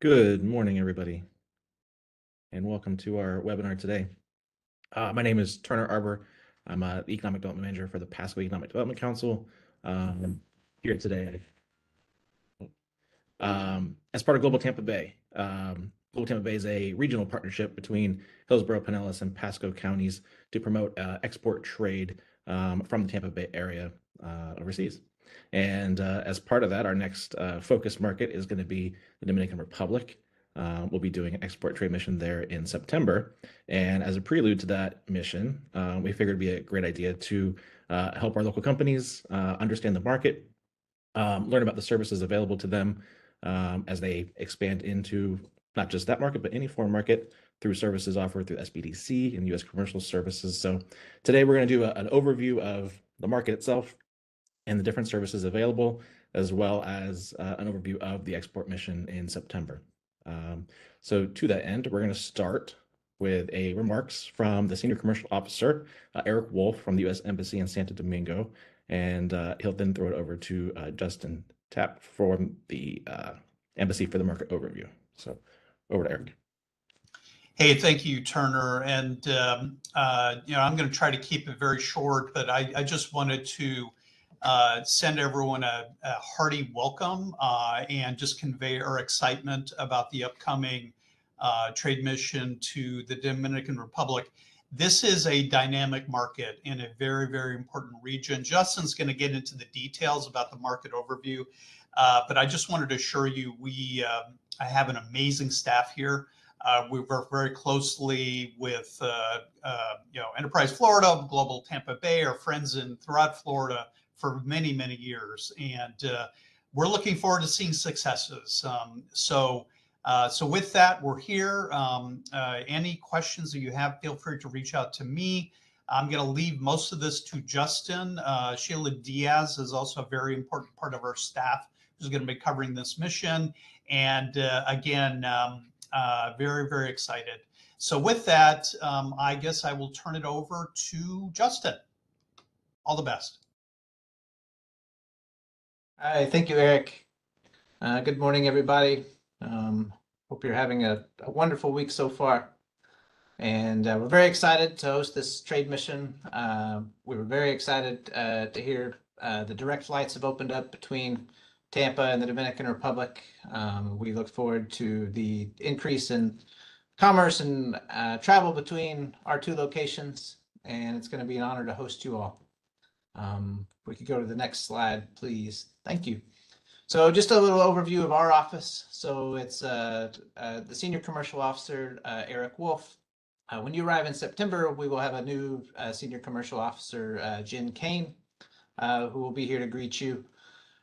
Good morning, everybody, and welcome to our webinar today. Uh, my name is Turner Arbor. I'm a Economic Development Manager for the Pasco Economic Development Council. Um, here today um, as part of Global Tampa Bay. Um, Global Tampa Bay is a regional partnership between Hillsborough, Pinellas, and Pasco counties to promote uh, export trade um, from the Tampa Bay area uh, overseas. And uh, as part of that, our next uh, focus market is going to be the Dominican Republic. Uh, we'll be doing an export trade mission there in September. And as a prelude to that mission, uh, we figured it'd be a great idea to uh, help our local companies uh, understand the market, um, learn about the services available to them um, as they expand into not just that market, but any foreign market through services offered through SBDC and US commercial services. So today we're going to do a, an overview of the market itself, and the different services available, as well as uh, an overview of the export mission in September. Um, so to that end, we're going to start with a remarks from the senior commercial officer, uh, Eric Wolf from the U.S. Embassy in Santo Domingo, and uh, he'll then throw it over to uh, Justin Tapp from the uh, embassy for the market overview. So over to Eric. Hey, thank you, Turner. And, um, uh, you know, I'm going to try to keep it very short, but I, I just wanted to uh, send everyone a, a hearty welcome uh, and just convey our excitement about the upcoming uh, trade mission to the Dominican Republic. This is a dynamic market in a very, very important region. Justin's going to get into the details about the market overview, uh, but I just wanted to assure you we um, I have an amazing staff here. Uh, we work very closely with uh, uh, you know Enterprise Florida, Global Tampa Bay, our friends in throughout Florida, for many, many years. And uh, we're looking forward to seeing successes. Um, so, uh, so with that, we're here. Um, uh, any questions that you have, feel free to reach out to me. I'm going to leave most of this to Justin. Uh, Sheila Diaz is also a very important part of our staff who's going to be covering this mission. And uh, again, um, uh, very, very excited. So with that, um, I guess I will turn it over to Justin. All the best. Hi, thank you, Eric. Uh, good morning, everybody. Um, hope you're having a, a, wonderful week so far. And uh, we're very excited to host this trade mission. Uh, we were very excited uh, to hear uh, the direct flights have opened up between Tampa and the Dominican Republic. Um, we look forward to the increase in commerce and uh, travel between our two locations. And it's going to be an honor to host you all. Um, we could go to the next slide, please. Thank you. So just a little overview of our office. So it's uh, uh, the Senior Commercial Officer, uh, Eric Wolf. Uh, when you arrive in September, we will have a new uh, Senior Commercial Officer, uh, Jen Kane, who will be here to greet you.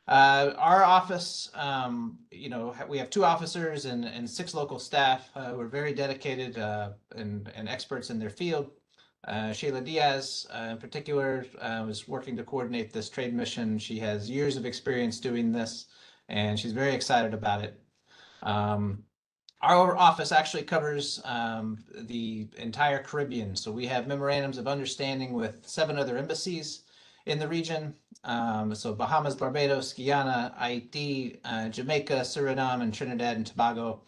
our office, um, you know, we have two officers and, and six local staff who are very dedicated and, and experts in their field. Uh, Sheila Diaz, uh, in particular, uh, was working to coordinate this trade mission. She has years of experience doing this, and she's very excited about it. Um, our office actually covers um, the entire Caribbean. So we have memorandums of understanding with seven other embassies in the region. Um, so Bahamas, Barbados, Guyana, Haiti, uh, Jamaica, Suriname, and Trinidad and Tobago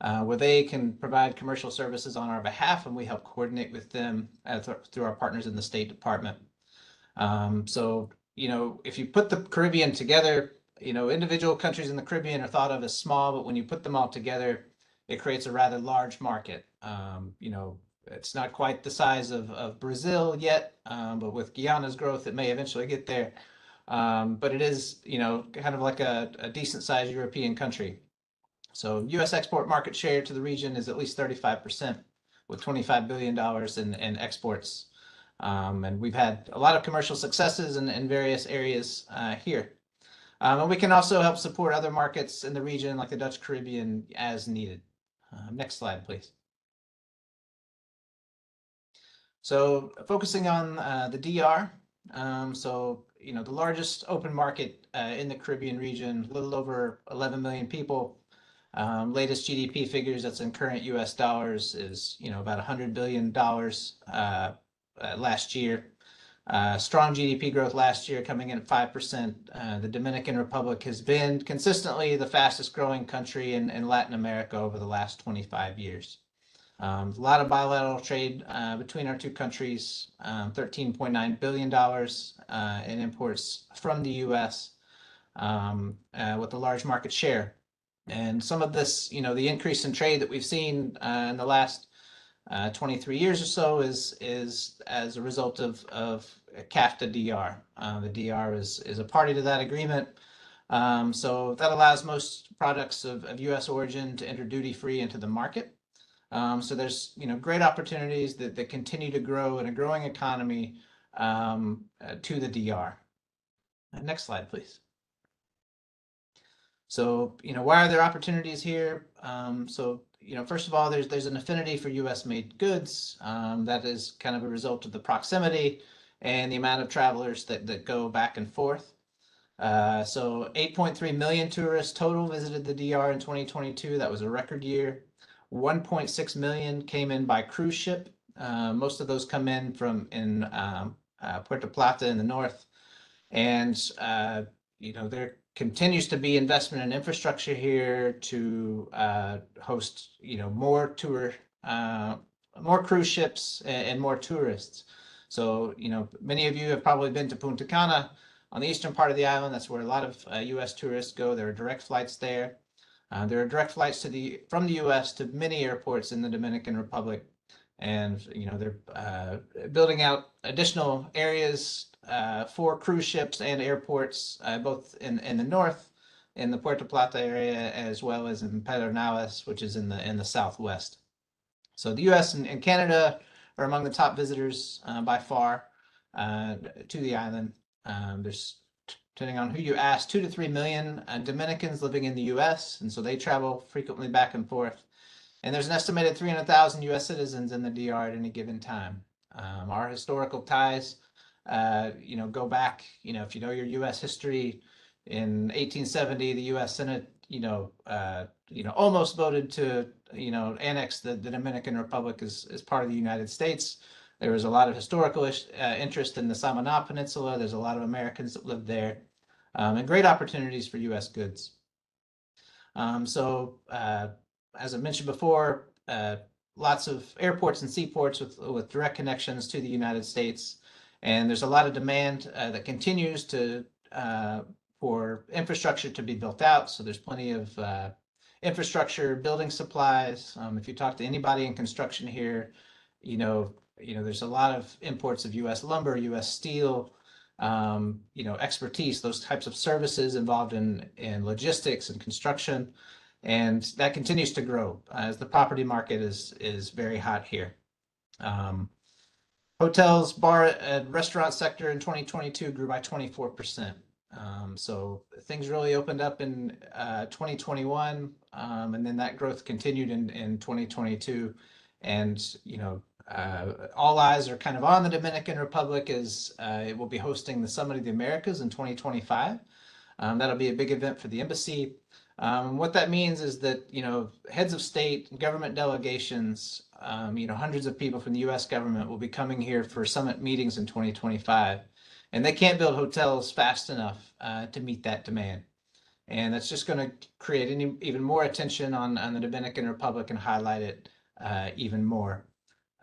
uh, where they can provide commercial services on our behalf and we help coordinate with them th through our partners in the State Department. Um, so, you know, if you put the Caribbean together, you know, individual countries in the Caribbean are thought of as small, but when you put them all together, it creates a rather large market. Um, you know, it's not quite the size of, of Brazil yet, um, but with Guyana's growth, it may eventually get there. Um, but it is, you know, kind of like a, a decent sized European country. So U.S. export market share to the region is at least 35%, with $25 billion in, in exports. Um, and we've had a lot of commercial successes in, in various areas uh, here. Um, and we can also help support other markets in the region, like the Dutch Caribbean, as needed. Uh, next slide, please. So focusing on uh, the DR, um, so you know the largest open market uh, in the Caribbean region, a little over 11 million people, um, latest GDP figures that's in current US dollars is, you know, about $100 billion uh, uh, last year. Uh, strong GDP growth last year, coming in at 5%. Uh, the Dominican Republic has been consistently the fastest growing country in, in Latin America over the last 25 years. Um, a lot of bilateral trade uh, between our two countries, um, $13.9 billion uh, in imports from the US um, with a large market share. And some of this, you know, the increase in trade that we've seen uh, in the last uh, 23 years or so is is as a result of of CAFTA DR. Uh, the DR is is a party to that agreement. Um, so that allows most products of, of U.S. origin to enter duty free into the market. Um, so there's you know great opportunities that, that continue to grow in a growing economy um, uh, to the DR. Next slide, please. So, you know, why are there opportunities here? Um, so, you know, first of all, there's there's an affinity for U.S. made goods. Um, that is kind of a result of the proximity and the amount of travelers that that go back and forth. Uh, so, 8.3 million tourists total visited the DR in 2022. That was a record year. 1.6 million came in by cruise ship. Uh, most of those come in from in um, uh, Puerto Plata in the north, and uh, you know they're continues to be investment in infrastructure here to uh, host, you know, more tour, uh, more cruise ships and, and, more tourists. So, you know, many of you have probably been to Punta Cana on the eastern part of the island. That's where a lot of uh, U.S. tourists go. There are direct flights there. Uh, there are direct flights to the from the U.S. to many airports in the Dominican Republic, and you know they're uh, building out additional areas uh, for cruise ships and airports, uh, both in, in the north, in the Puerto Plata area, as well as in Pedernales, which is in the in the southwest. So the U.S. and, and Canada are among the top visitors uh, by far uh, to the island. Um, there's depending on who you ask, two to three million uh, Dominicans living in the U.S., and so they travel frequently back and forth. And there's an estimated 300,000 U.S. citizens in the DR at any given time. Um, our historical ties uh, you know, go back, you know, if you know your U.S. history, in 1870, the U.S. Senate, you know, uh, you know, almost voted to, you know, annex the, the Dominican Republic as, as part of the United States. There was a lot of historical uh, interest in the Samana Peninsula. There's a lot of Americans that lived there, um, and great opportunities for U.S. goods. Um, so, uh, as I mentioned before, uh, lots of airports and seaports with with direct connections to the United States. And there's a lot of demand uh, that continues to uh, for infrastructure to be built out. So there's plenty of uh, infrastructure, building supplies. Um, if you talk to anybody in construction here, you know, you know, there's a lot of imports of U.S. lumber, U.S. steel, um, you know, expertise, those types of services involved in in logistics and construction, and that continues to grow as the property market is is very hot here. Um, Hotels, bar, and restaurant sector in 2022 grew by 24%. Um, so things really opened up in uh, 2021, um, and then that growth continued in, in 2022. And you know, uh, all eyes are kind of on the Dominican Republic as uh, it will be hosting the Summit of the Americas in 2025. Um, that'll be a big event for the embassy. Um, what that means is that you know heads of state, and government delegations, um, you know, hundreds of people from the U.S. government will be coming here for summit meetings in 2025, and they can't build hotels fast enough uh, to meet that demand. And that's just going to create any, even more attention on, on the Dominican Republic and highlight it uh, even more.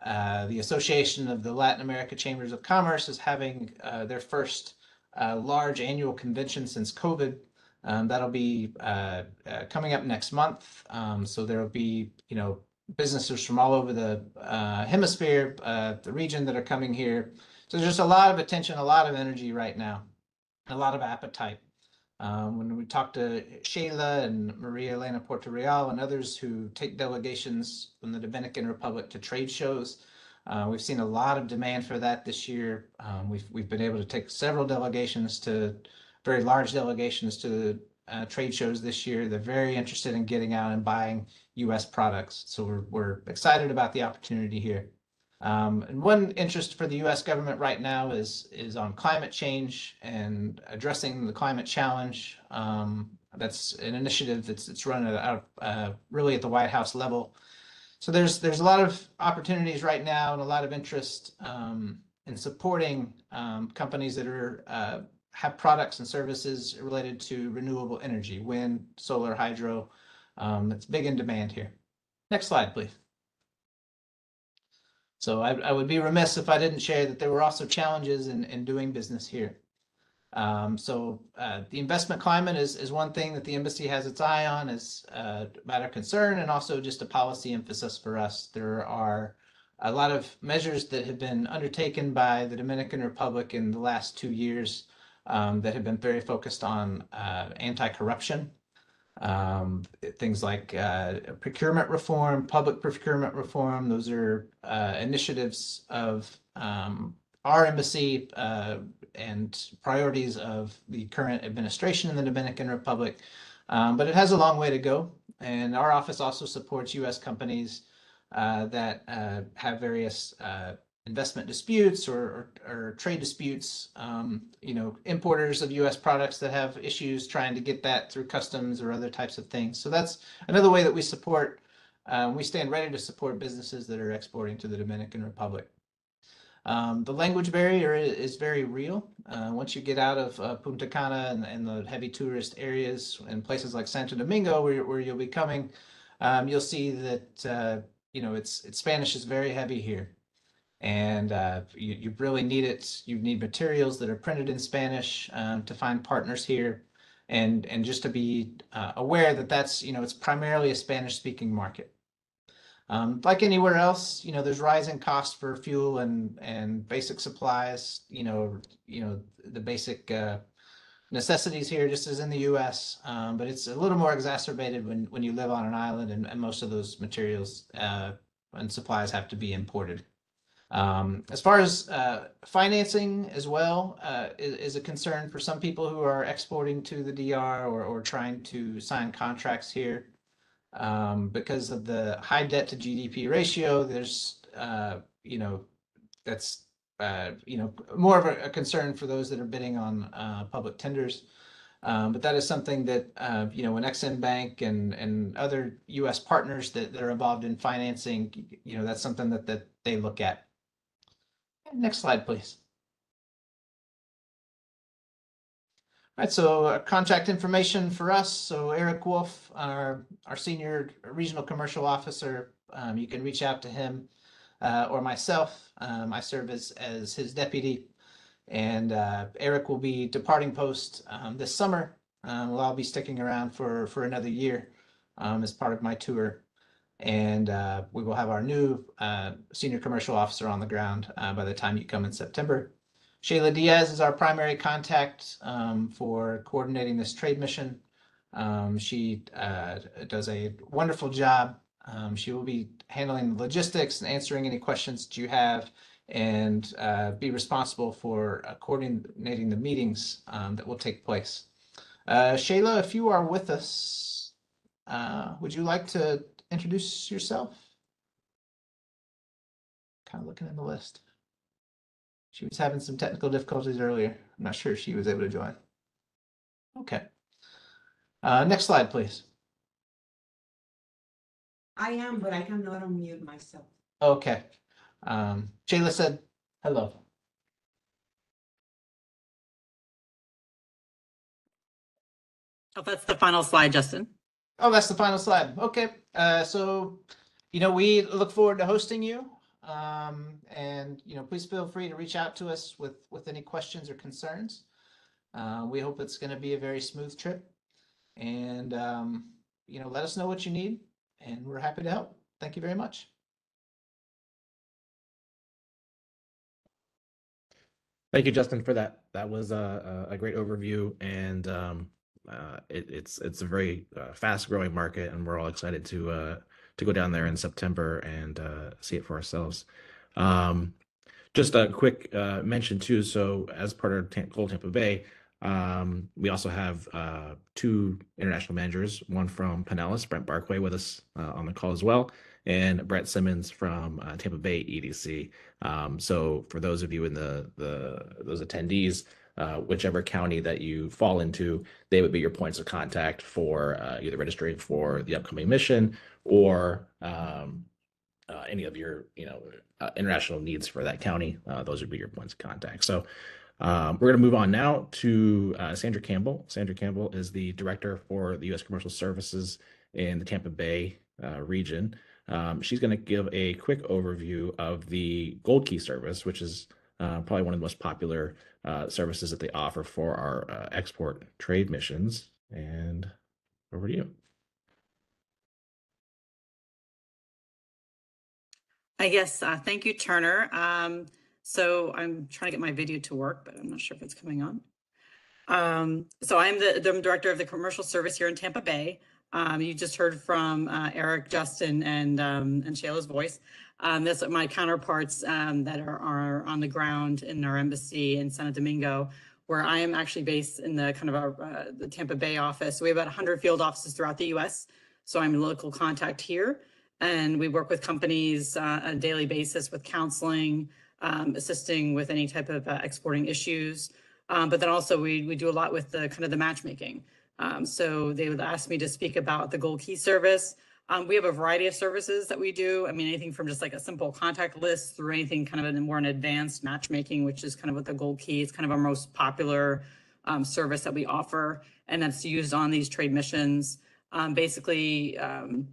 Uh, the Association of the Latin America Chambers of Commerce is having uh, their first uh, large annual convention since COVID. Um, that'll be uh, coming up next month. Um, so there will be, you know, businesses from all over the uh, hemisphere, uh, the region that are coming here. So there's just a lot of attention, a lot of energy right now, a lot of appetite. Um, when we talk to Shayla and Maria Elena Porto-Real and others who take delegations from the Dominican Republic to trade shows, uh, we've seen a lot of demand for that this year. Um, we've we've been able to take several delegations to very large delegations to uh, trade shows this year. They're very interested in getting out and buying U.S. products. So we're, we're excited about the opportunity here. Um, and one interest for the U.S. government right now is is on climate change and addressing the climate challenge. Um, that's an initiative that's it's run uh, really at the White House level. So there's there's a lot of opportunities right now and a lot of interest. Um, in supporting um, companies that are uh, have products and services related to renewable energy, wind, solar, hydro. Um, it's big in demand here. Next slide, please. So I, I would be remiss if I didn't share that there were also challenges in, in doing business here. Um, so uh, the investment climate is, is one thing that the embassy has its eye on as a matter of concern and also just a policy emphasis for us. There are a lot of measures that have been undertaken by the Dominican Republic in the last two years um, that have been very focused on uh, anti-corruption. Um, things like uh, procurement reform, public procurement reform, those are uh, initiatives of um, our embassy uh, and priorities of the current administration in the Dominican Republic. Um, but it has a long way to go. And our office also supports U.S. companies uh, that uh, have various uh, investment disputes or, or, or trade disputes. Um, you know, importers of U.S. products that have issues trying to get that through customs or other types of things. So that's another way that we support. Uh, we stand ready to support businesses that are exporting to the Dominican Republic. Um, the language barrier is very real. Uh, once you get out of uh, Punta Cana and, and, the heavy tourist areas and places like Santo Domingo, where, where you'll be coming, um, you'll see that uh, you know it's, it's Spanish is very heavy here, and uh, you, you really need it. You need materials that are printed in Spanish um, to find partners here, and and just to be uh, aware that that's you know it's primarily a Spanish speaking market. Um, like anywhere else, you know, there's rising costs for fuel and and basic supplies. You know, you know the basic uh, necessities here, just as in the U.S. Um, but it's a little more exacerbated when when you live on an island, and, and most of those materials uh, and supplies have to be imported. Um, as far as uh, financing as well uh, is, is, a concern for some people who are exporting to the DR or, or trying to sign contracts here um, because of the high debt to GDP ratio. There's, uh, you know, that's, uh, you know, more of a, a, concern for those that are bidding on uh, public tenders. Um, but that is something that, uh, you know, when Exim Bank and, and other U.S. partners that, that are involved in financing, you know, that's something that, that they look at. Next slide, please. All right, so uh, contact information for us. So Eric Wolf, our, our senior regional commercial officer, um, you can reach out to him uh, or myself. Um, I serve as, as his deputy. And uh, Eric will be departing post um, this summer. Um, well, I'll be sticking around for, for another year um, as part of my tour. And uh, we will have our new uh, senior commercial officer on the ground uh, by the time you come in September. Shayla Diaz is our primary contact um, for coordinating this trade mission. Um, she uh, does a wonderful job. Um, she will be handling the logistics and answering any questions that you have and uh, be responsible for uh, coordinating the meetings um, that will take place. Shayla, if you are with us, would you like to introduce yourself? Kind of looking in the list. She was having some technical difficulties earlier. I'm not sure she was able to join. Okay. Uh, next slide, please. I am, but I cannot unmute myself. Okay. Um, Shayla said hello. Oh, that's the final slide, Justin. Oh, that's the final slide. Okay. Uh, so, you know, we look forward to hosting you um, and you know, please feel free to reach out to us with with any questions or concerns. Uh, we hope it's going to be a very smooth trip, and um, you know, let us know what you need, and we're happy to help. Thank you very much. Thank you, Justin, for that. That was a, a great overview, and um, uh, it, it's it's a very uh, fast growing market, and we're all excited to uh, to go down there in September and uh, see it for ourselves. Um, just a quick uh, mention too. So as part of Tam- Global Tampa Bay, um, we also have two international managers, one from Pinellas, Brent Barkway with us on the call as well, and Brett Simmons from Tampa Bay EDC. Um, so for those of you in the, the those attendees, uh, whichever county that you fall into, they would be your points of contact for uh, either registering for the upcoming mission or um, uh, any of your, you know, uh, international needs for that county, uh, those would be your points of contact. So um, we're going to move on now to uh, Sandra Campbell. Sandra Campbell is the director for the U.S. Commercial Services in the Tampa Bay region. Um, she's going to give a quick overview of the Gold Key service, which is uh, probably one of the most popular uh, services that they offer for our uh, export trade missions. And over to you. I guess, uh, thank you, Turner. Um, so I'm trying to get my video to work, but I'm not sure if it's coming on. Um, so I'm the, the director of the commercial service here in Tampa Bay. Um, you just heard from uh, Eric, Justin, and um, and Shayla's voice. Um, that's my counterparts um, that are, are on the ground in our embassy in Santo Domingo, where I am actually based in the kind of our uh, the Tampa Bay office. We have about 100 field offices throughout the U.S. So I'm a local contact here, and we work with companies uh, on a daily basis with counseling, um, assisting with any type of uh, exporting issues. Um, but then also we we do a lot with the kind of the matchmaking. Um, so they would ask me to speak about the Gold Key service. Um, we have a variety of services that we do. I mean, anything from just like a simple contact list through anything kind of more an advanced matchmaking, which is kind of what the Gold Key is kind of our most popular um, service that we offer, and that's used on these trade missions. Um, basically, um,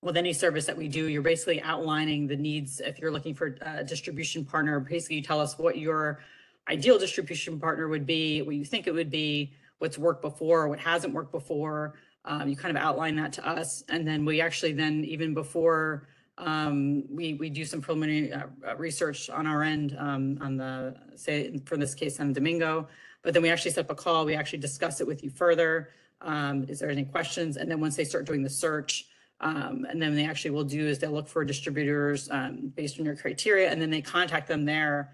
with any service that we do, you're basically outlining the needs. If you're looking for a distribution partner, basically you tell us what your ideal distribution partner would be, what you think it would be, what's worked before, what hasn't worked before. Um, you kind of outline that to us, and then we actually then even before um, we we do some preliminary uh, uh, research on our end um, on the say for this case San Domingo, but then we actually set up a call. We actually discuss it with you further. Um, is there any questions? And then once they start doing the search, um, and then they actually will do is they'll look for distributors um, based on your criteria, and then they contact them there,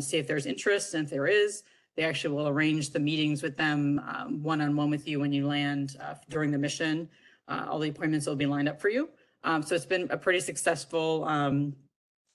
see if there's interest, and if there is, they actually will arrange the meetings with them um, one-on-one with you when you land uh, during the mission. Uh, all the appointments will be lined up for you. Um, so it's been a pretty successful um,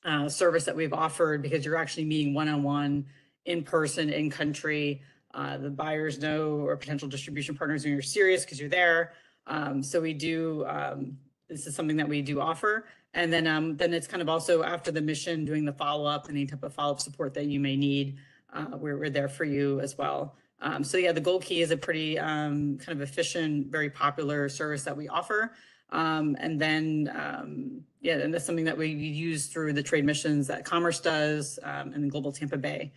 uh, service that we've offered because you're actually meeting one-on-one in person in country. Uh, the buyers know or potential distribution partners when you're serious because you're there. Um, so we do. Um, this is something that we do offer, and then um, then it's kind of also after the mission doing the follow up, any type of follow up support that you may need uh, we're, we're there for you as well. Um, so yeah, the Gold Key is a pretty um, kind of efficient, very popular service that we offer. Um, and then, um, yeah, and that's something that we use through the trade missions that Commerce does um, and Global Tampa Bay.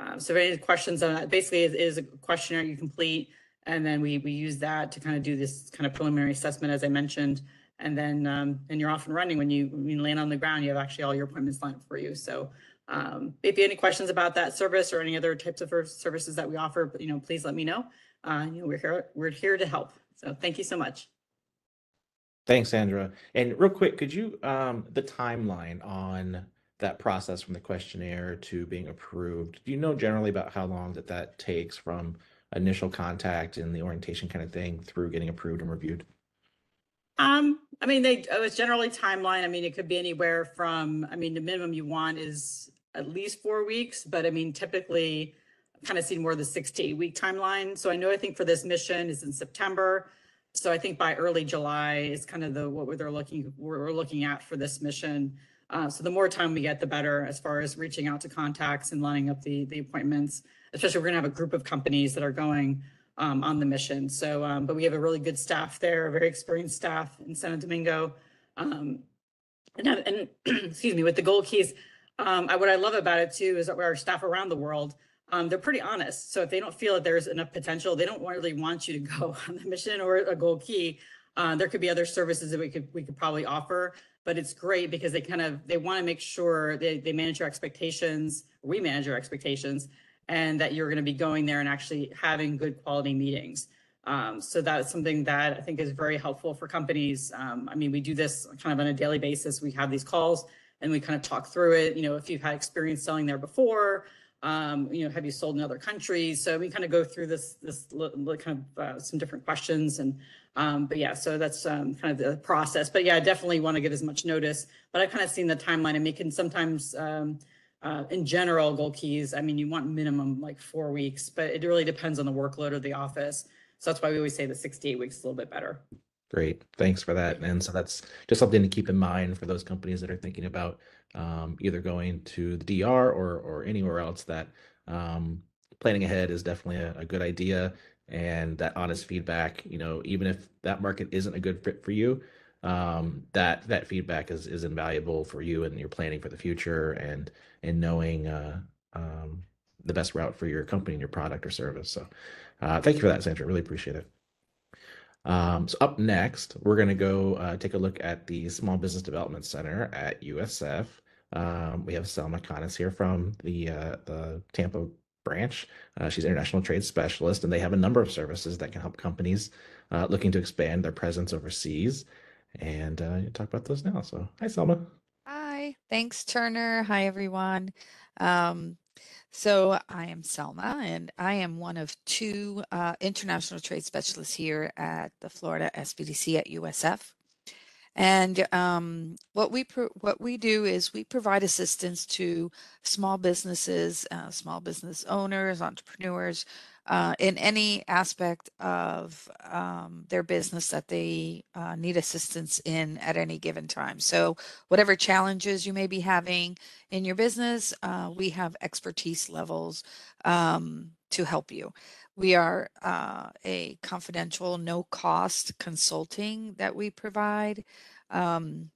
Uh, so any questions on that, basically is, is a questionnaire you complete. And then we, we use that to kind of do this kind of preliminary assessment, as I mentioned. And then, um, and you're off and running when you, when you land on the ground, you have actually all your appointments lined up for you. So um, if you have any questions about that service or any other types of services that we offer, you know, please let me know. Uh, you know, we're here, we're here to help. So thank you so much. Thanks, Sandra. And real quick, could you um the timeline on that process from the questionnaire to being approved? Do you know generally about how long that that takes from initial contact and the orientation kind of thing through getting approved and reviewed? Um, I mean, they, it was generally timeline. I mean, it could be anywhere from, I mean, the minimum you want is at least four weeks, but I mean, typically kind of seen more of the six to eight week timeline. So I know, I think for this mission is in September. So I think by early July is kind of the, what they're looking, we're looking at for this mission. Uh, so the more time we get, the better as far as reaching out to contacts and lining up the, the appointments, especially we're gonna have a group of companies that are going um, on the mission. So, um, but we have a really good staff there, a very experienced staff in Santo Domingo. Um, and, and excuse me, with the gold keys, um, I, what I love about it too is that our staff around the world, um, they're pretty honest. So if they don't feel that there's enough potential, they don't really want you to go on the mission or a gold key. Uh, there could be other services that we could we could probably offer, but it's great because they kind of they want to make sure they, they manage your expectations. We manage your expectations, and that you're going to be going there and actually having good quality meetings. Um, so that's something that I think is very helpful for companies. Um, I mean, we do this kind of on a daily basis. We have these calls and we kind of talk through it. You know, if you've had experience selling there before, um, you know, have you sold in other countries? So we kind of go through this, this kind of uh, some different questions and, um, but yeah, so that's um, kind of the process. But yeah, I definitely want to get as much notice. But I've kind of seen the timeline and making sometimes um, uh, in general, gold keys, I mean, you want minimum like four weeks, but it really depends on the workload of the office. So that's why we always say the 68 weeks is a little bit better. Great. Thanks for that. And so that's just something to keep in mind for those companies that are thinking about um, either going to the DR or or anywhere else that um, planning ahead is definitely a, a good idea. And that honest feedback, you know, even if that market isn't a good fit for you, um, that that feedback is is invaluable for you and your planning for the future and and knowing uh, um, the best route for your company and your product or service. So, uh, thank you for that, Sandra. Really appreciate it. Um, so up next, we're going to go uh, take a look at the Small Business Development Center at USF. Um, we have Selma Conis here from the uh, the Tampa branch. Uh, she's international trade specialist, and they have a number of services that can help companies uh, looking to expand their presence overseas. And uh, talk about those now. So, hi, Selma. Hi, thanks, Turner. Hi, everyone. Um, so I am Selma, and I am one of two uh, international trade specialists here at the Florida SBDC at USF. And um, what we what we do is we provide assistance to small businesses, uh, small business owners, entrepreneurs, uh, in any aspect of um, their business that they uh, need assistance in at any given time. So, whatever challenges you may be having in your business, uh, we have expertise levels um, to help you. We are uh, a confidential, no cost consulting that we provide. Um,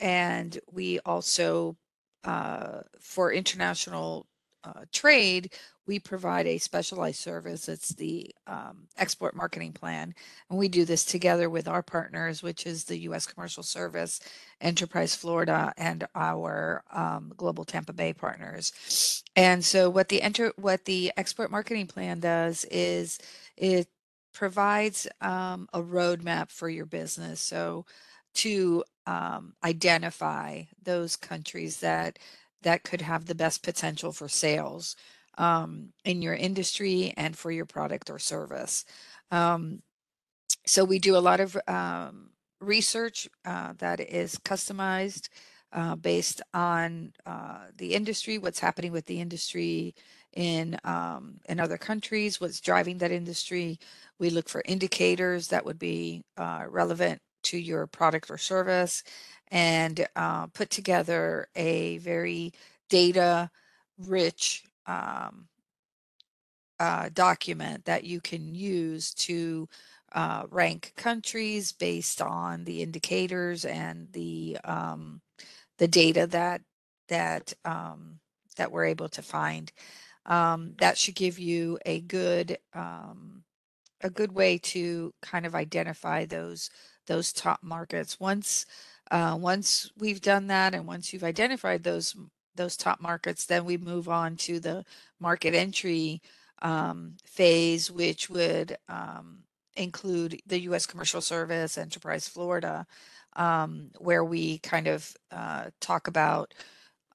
and we also, uh, for international uh, trade, we provide a specialized service. It's the um, export marketing plan. And we do this together with our partners, which is the U.S. Commercial Service, Enterprise Florida, and our um, Global Tampa Bay partners. And so what the enter what the export marketing plan does is it provides um, a roadmap for your business. So to um, identify those countries that that could have the best potential for sales um, in your industry and for your product or service. Um, so we do a lot of um, research uh, that is customized uh, based on uh, the industry, what's happening with the industry in um, in other countries, what's driving that industry. We look for indicators that would be uh, relevant to your product or service, and uh, put together a very data rich um, uh, document that you can use to uh, rank countries based on the indicators and the um, the data that that um, that we're able to find. Um, that should give you a good um, a good way to kind of identify those those top markets. Once uh, once we've done that, and once you've identified those those top markets, then we move on to the market entry um, phase, which would um, include the U.S. Commercial Service, Enterprise Florida, um, where we kind of uh, talk about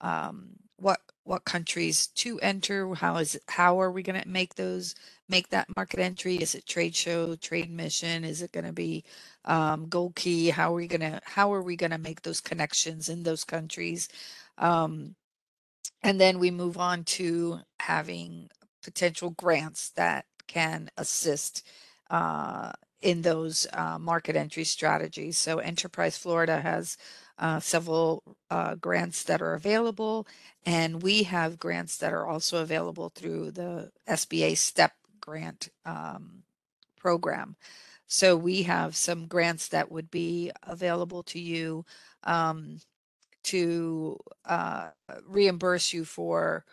um, what what countries to enter, how is how are we going to make those make that market entry? Is it trade show, trade mission? Is it going to be um, key? How are we going to how are we going to make those connections in those countries? Um, and then we move on to having potential grants that can assist uh, in those uh, market entry strategies. So Enterprise Florida has uh, several uh, grants that are available, and we have grants that are also available through the SBA STEP grant um, program. So we have some grants that would be available to you um, to uh, reimburse you for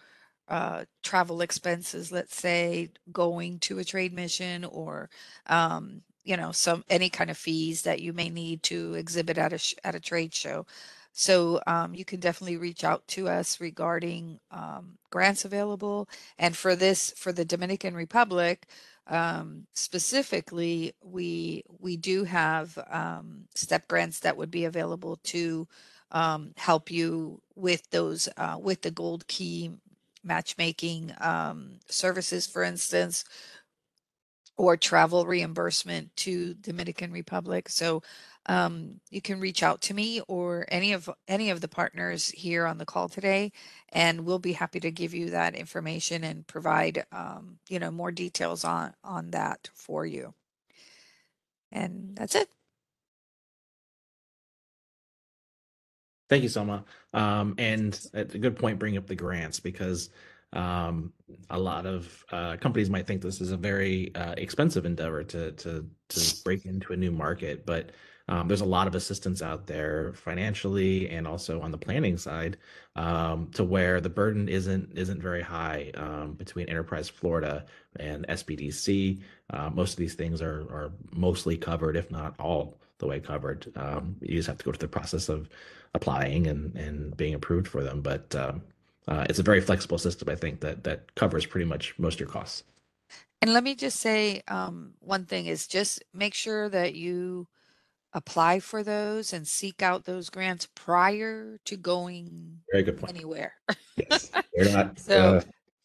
uh, travel expenses, let's say going to a trade mission or um, you know some any kind of fees that you may need to exhibit at a sh- at a trade show. So um, you can definitely reach out to us regarding um, grants available. And for this, for the Dominican Republic, um, specifically, we we do have um, step grants that would be available to um, help you with those uh, with the gold key matchmaking um, services, for instance, or travel reimbursement to Dominican Republic. So um, you can reach out to me or any of any of the partners here on the call today, and we'll be happy to give you that information and provide um, you know more details on on that for you. And that's it. Thank you, Selma. Um, and a good point bringing up the grants because um, a lot of uh, companies might think this is a very uh, expensive endeavor to to to break into a new market, but um, there's a lot of assistance out there financially and also on the planning side um, to where the burden isn't isn't very high um, between Enterprise Florida and SBDC. Uh, most of these things are are mostly covered, if not all the way covered. Um, you just have to go through the process of applying and and being approved for them, but um, uh, it's a very flexible system. I think that that covers pretty much most of your costs. And let me just say, um, one thing is just make sure that you apply for those and seek out those grants prior to going Very good point. anywhere. Yes, they're not So, uh,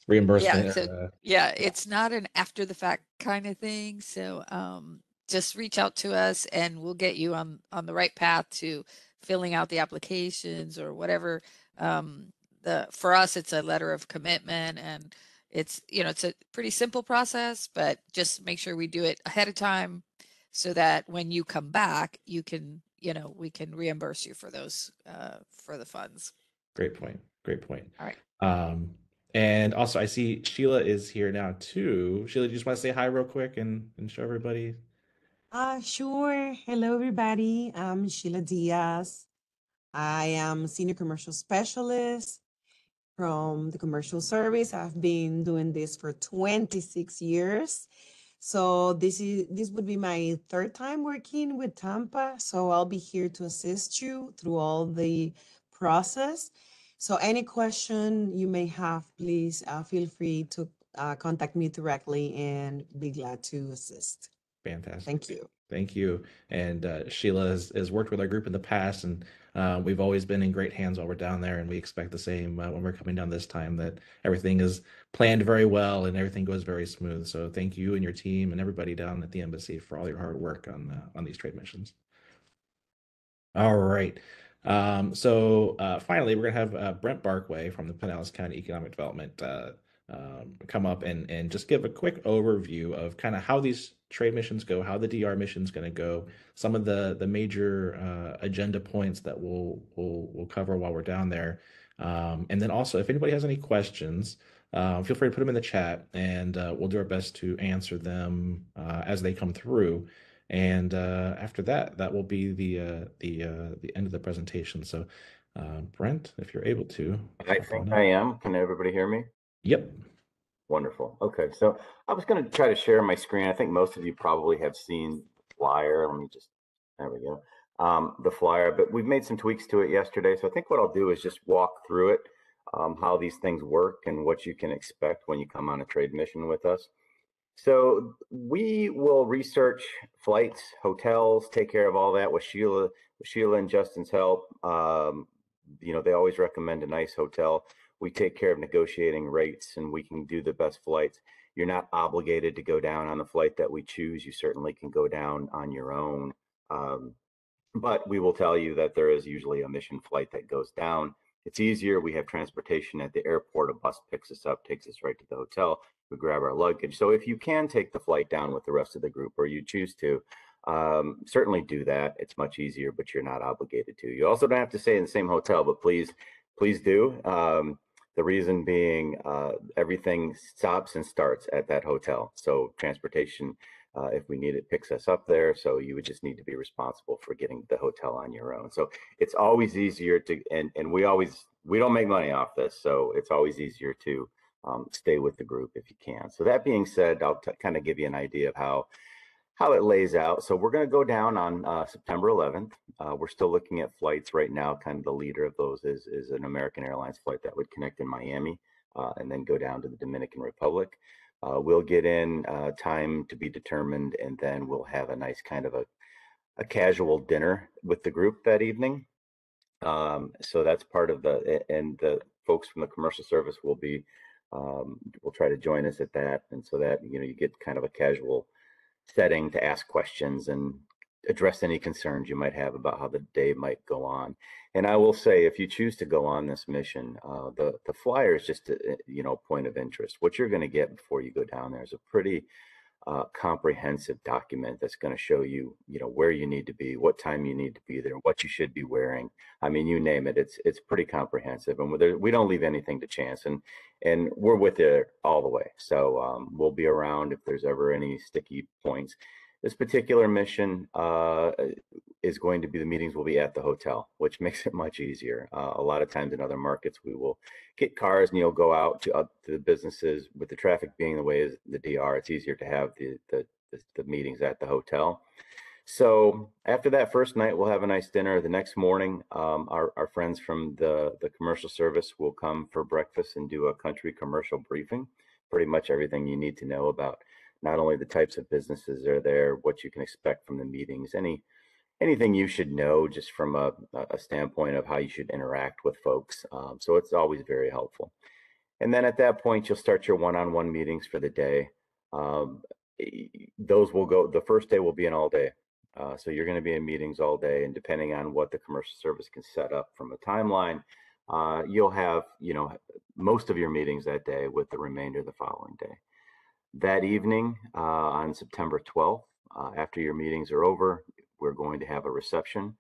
reimbursement. so- uh, Yeah, it's not an after the fact kind of thing. So, um, just reach out to us and we'll get you on on the right path to filling out the applications or whatever. Um, the for us, it's a letter of commitment and it's you know it's a pretty simple process, but just make sure we do it ahead of time so that when you come back, you can you know we can reimburse you for those uh, for the funds. Great point. Great point. All right. Um, and also I see Sheila is here now too. Sheila, do you just want to say hi real quick and, and show everybody? Uh, sure. Hello, everybody. I'm Sheila Diaz. I am Senior Commercial Specialist from the Commercial Service. I've been doing this for 26 years. So this is this would be my third time working with Tampa. So I'll be here to assist you through all the process. So any question you may have, please uh, feel free to uh, contact me directly and be glad to assist. Fantastic. Thank you. Thank you. And uh, Sheila has, has worked with our group in the past, and uh, we've always been in great hands while we're down there. And we expect the same uh, when we're coming down this time that everything is planned very well and everything goes very smooth. So thank you and your team and everybody down at the embassy for all your hard work on uh, on these trade missions. All right. Um, so uh, finally, we're gonna have uh, Brent Barkway from the Pinellas County Economic Development uh, um, come up and and just give a quick overview of kind of how these trade missions go, how the DR mission is going to go, some of the the major uh, agenda points that we'll we'll we'll cover while we're down there, um, and then also if anybody has any questions, uh, feel free to put them in the chat, and uh, we'll do our best to answer them uh, as they come through. And uh, after that, that will be the uh, the uh, the end of the presentation. So, uh, Brent, if you're able to, I think. I am. Can everybody hear me? Yep. Wonderful. Okay, so I was going to try to share my screen. I think most of you probably have seen flyer. Let me just, there we go. Um, the flyer, but we've made some tweaks to it yesterday. So I think what I'll do is just walk through it, um, how these things work and what you can expect when you come on a trade mission with us. So we will research flights, hotels, take care of all that with Sheila, with Sheila and Justin's help. Um, you know, they always recommend a nice hotel we take care of negotiating rates and we can do the best flights. You're not obligated to go down on the flight that we choose. You certainly can go down on your own. Um, but we will tell you that there is usually a mission flight that goes down. It's easier. We have transportation at the airport. A bus picks us up, takes us right to the hotel. We grab our luggage. So if you can take the flight down with the rest of the group or you choose to, um, certainly do that. It's much easier, but you're not obligated to. You also don't have to stay in the same hotel, but please, please do. Um, the reason being, uh, everything stops and starts at that hotel. So transportation, uh, if we need it, picks us up there. So you would just need to be responsible for getting the hotel on your own. So it's always easier to, and and we always we don't make money off this, so it's always easier to um, stay with the group if you can. So that being said, I'll kind of give you an idea of how how it lays out. So we're going to go down on uh, September 11th. Uh, we're still looking at flights right now. Kind of the leader of those is, is an American Airlines flight that would connect in Miami uh, and then go down to the Dominican Republic. Uh, we'll get in uh, time to be determined, and then we'll have a nice kind of a, a casual dinner with the group that evening. Um, so that's part of the, and the folks from the commercial service will be, um, will try to join us at that. And so that, you know, you get kind of a casual setting to ask questions and address any concerns you might have about how the day might go on. And I will say, if you choose to go on this mission, uh, the the flyer is just a, you know point of interest. What you're going to get before you go down there is a pretty uh, comprehensive document that's going to show you, you know, where you need to be, what time you need to be there, what you should be wearing. I mean, you name it. It's it's pretty comprehensive, and there, we don't leave anything to chance. And and we're with it all the way. So um, we'll be around if there's ever any sticky points. This particular mission uh, is going to be the meetings will be at the hotel, which makes it much easier. Uh, a lot of times in other markets, we will get cars and you'll go out to, to the businesses. With the traffic being the way is the DR, it's easier to have the, the, the, the meetings at the hotel. So after that first night, we'll have a nice dinner. The next morning, um, our, our friends from the, the commercial service will come for breakfast and do a country commercial briefing. Pretty much everything you need to know about not only the types of businesses are there, what you can expect from the meetings, any anything you should know just from a, a standpoint of how you should interact with folks. Um, so it's always very helpful. And then at that point, you'll start your one-on-one meetings for the day. Um, those will go. The first day will be an all day. Uh, so you're going to be in meetings all day, and depending on what the commercial service can set up from a timeline, uh, you'll have you know most of your meetings that day with the remainder of the following day. That evening uh, on September 12th, uh, after your meetings are over, we're going to have a reception.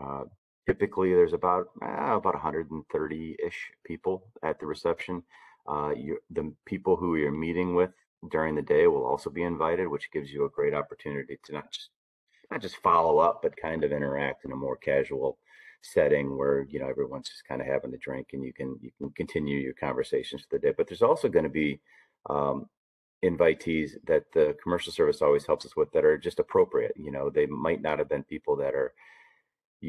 Uh, typically, there's about uh, about 130-ish people at the reception. Uh, you, the people who you're meeting with during the day will also be invited, which gives you a great opportunity to not just not just follow up, but kind of interact in a more casual setting where you know everyone's just kind of having a drink and you can you can continue your conversations for the day. But there's also going to be um, invitees that the commercial service always helps us with that are just appropriate. You know, they might not have been people that are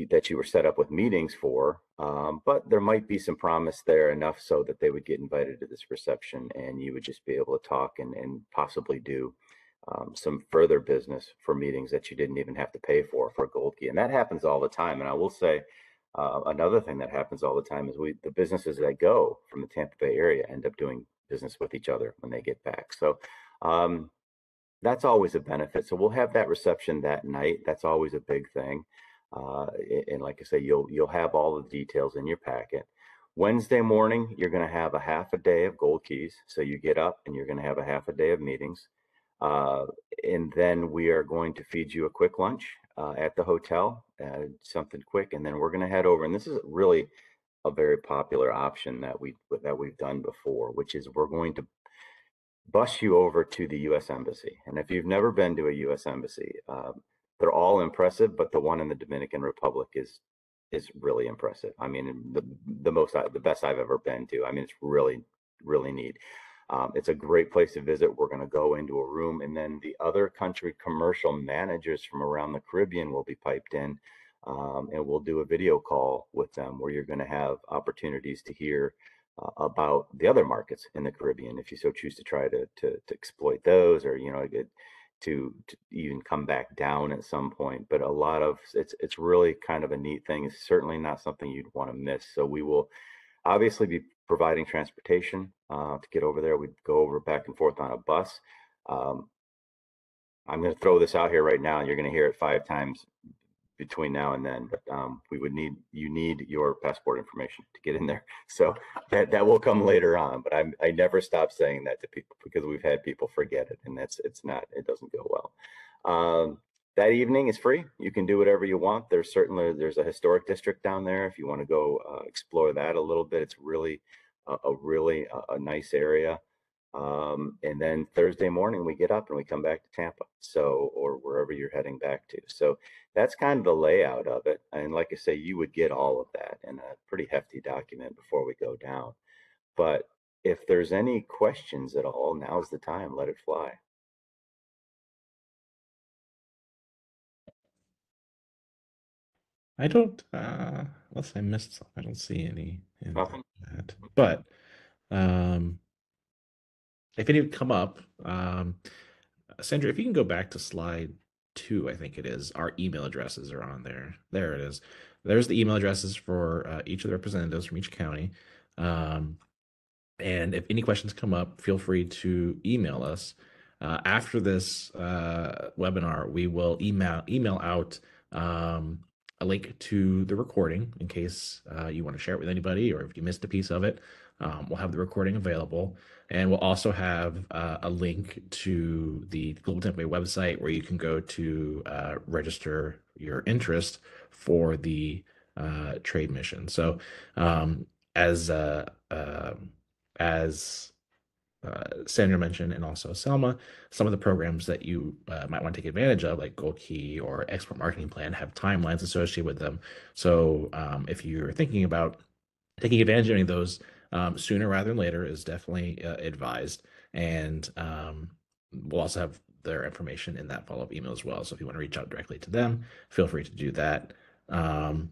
that you were set up with meetings for, um, but there might be some promise there enough so that they would get invited to this reception and you would just be able to talk and, and possibly do um, some further business for meetings that you didn't even have to pay for for Gold Key. And that happens all the time. And I will say uh, another thing that happens all the time is we the businesses that go from the Tampa Bay area end up doing business with each other when they get back. So um, that's always a benefit. So we'll have that reception that night. That's always a big thing. Uh, and like I say, you'll you'll have all the details in your packet. Wednesday morning, you're going to have a half a day of gold keys. So you get up and you're going to have a half a day of meetings. Uh, and then we are going to feed you a quick lunch uh, at the hotel, uh, something quick, and then we're going to head over. And this is really a very popular option that we that we've done before, which is we're going to bus you over to the U.S. Embassy. And if you've never been to a U.S. Embassy, um, they're all impressive, but the one in the Dominican Republic is is really impressive. I mean, the the most the best I've ever been to. I mean, it's really really neat. Um, it's a great place to visit. We're going to go into a room, and then the other country commercial managers from around the Caribbean will be piped in um, and we'll do a video call with them where you're going to have opportunities to hear uh, about the other markets in the Caribbean if you so choose to try to to, to exploit those or you know to, to, even come back down at some point. But a lot of it's it's really kind of a neat thing. It's certainly not something you'd want to miss. So we will obviously be providing transportation uh, to get over there. We'd go over back and forth on a bus. Um, I'm going to throw this out here right now. You're going to hear it five times between now and then, but um, we would need you need your passport information to get in there. So that that will come later on. But I I never stop saying that to people because we've had people forget it, and that's it's not it doesn't go well. Um, that evening is free. You can do whatever you want. There's certainly there's a historic district down there if you want to go uh, explore that a little bit. It's really a, a really a, a nice area. Um, and then Thursday morning we get up and we come back to Tampa. So, or wherever you're heading back to. So that's kind of the layout of it. And like I say, you would get all of that in a pretty hefty document before we go down. But if there's any questions at all, now's the time. Let it fly. I don't, uh, unless I missed some, I don't see any Nothing. that. But um, if any come up, um, Sandra, if you can go back to slide two, I think it is, our email addresses are on there. There it is. There's the email addresses for uh, each of the representatives from each county. Um, and if any questions come up, feel free to email us. Uh, after this uh, webinar, we will email email out um, a link to the recording in case uh, you want to share it with anybody or if you missed a piece of it. Um, we'll have the recording available. And we'll also have uh, a link to the Global Bay website where you can go to uh, register your interest for the uh, trade mission. So, um, as uh, um as uh, Sandra mentioned, and also Selma, some of the programs that you uh, might want to take advantage of, like Gold Key or Export Marketing Plan, have timelines associated with them. So, um, if you're thinking about taking advantage of any of those um, sooner rather than later, is definitely uh, advised. And um, we'll also have their information in that follow up email as well. So, if you want to reach out directly to them, feel free to do that. Um,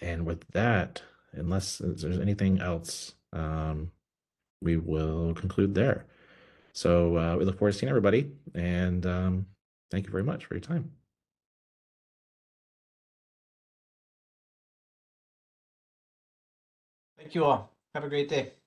and with that, unless there's anything else, um, we will conclude there. So uh, we look forward to seeing everybody, and um, thank you very much for your time. Thank you all. Have a great day.